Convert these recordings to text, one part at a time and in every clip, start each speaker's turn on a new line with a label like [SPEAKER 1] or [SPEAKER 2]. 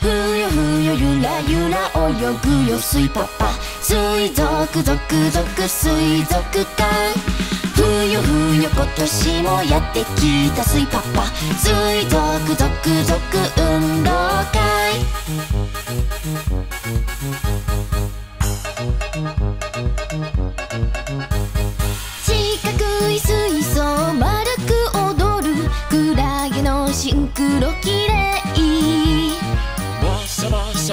[SPEAKER 1] ふよふよゆらゆら泳ぐよ水パパ水族族族水族館ふよふよ今年もやってきた水パパ水族族族運動会四角い水槽丸く踊るクラゲのシンクロきれい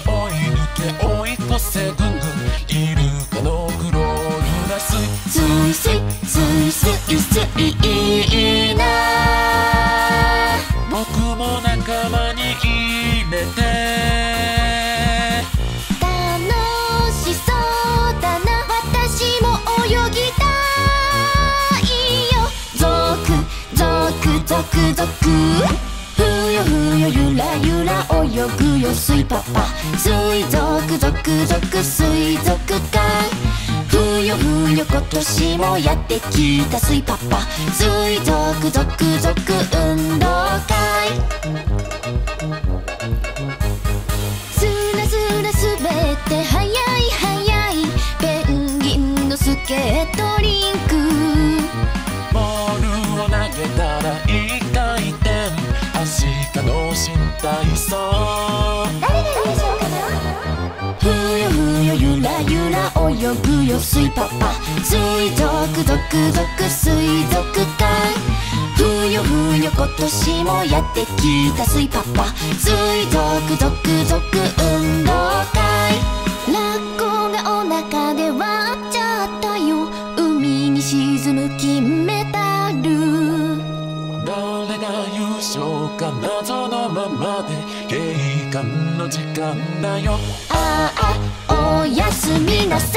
[SPEAKER 2] 追い抜け追い越せぐんぐんイルカのクロールがスイ
[SPEAKER 1] スイスイスイスイスイいいな
[SPEAKER 2] 僕も仲間に入れて
[SPEAKER 1] 楽しそうだな私も泳ぎたいよゾクゾクゾクゾク泳ぐよ水パパ水族族族水族館ふよふよ今年もやってきた水パパ水族族族運動会スラスラ滑って速い速いペンギンのスケート
[SPEAKER 2] の新体操
[SPEAKER 1] ふよふよゆらゆら泳ぐよ水パパ水族族族水族館ふよふよ今年もやってきた水パパ水族族族運動会ラッコがお腹で割っちゃったよ。海に沈む金メ
[SPEAKER 2] しょうか？謎のままで。景観の時間だよ。
[SPEAKER 1] ああおやすみなさい。